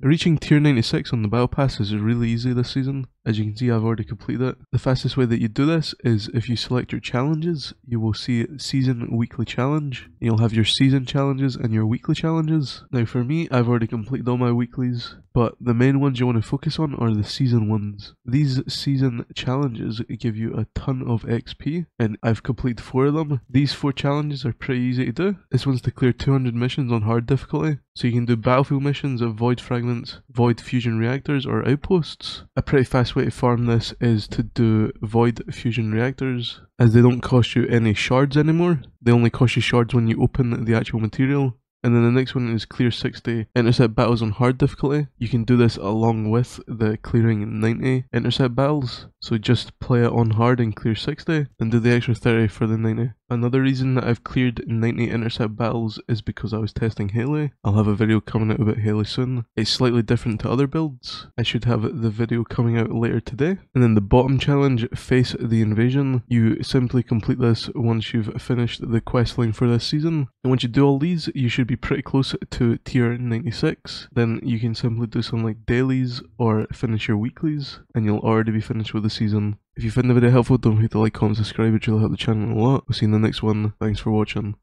Reaching tier 96 on the battle pass is really easy this season. As you can see I've already completed it. The fastest way that you do this is if you select your challenges, you will see season weekly challenge. You'll have your season challenges and your weekly challenges. Now for me I've already completed all my weeklies, but the main ones you want to focus on are the season ones. These season challenges give you a ton of XP and I've completed four of them. These four challenges are pretty easy to do. This one's to clear 200 missions on hard difficulty. So you can do battlefield missions of void fragments, void fusion reactors or outposts. A pretty fast way to farm this is to do void fusion reactors as they don't cost you any shards anymore. They only cost you shards when you open the actual material. And then the next one is clear 60 intercept battles on hard difficulty. You can do this along with the clearing 90 intercept battles. So just play it on hard and clear 60 and do the extra 30 for the 90. Another reason that I've cleared 90 intercept battles is because I was testing Hailey. I'll have a video coming out about Hailey soon. It's slightly different to other builds. I should have the video coming out later today. And then the bottom challenge, Face the Invasion. You simply complete this once you've finished the quest line for this season. And once you do all these, you should be pretty close to tier 96. Then you can simply do some like dailies or finish your weeklies and you'll already be finished with the season. If you found the video helpful, don't forget to like, comment, subscribe, it really help the channel a lot. We'll see you in the next one. Thanks for watching.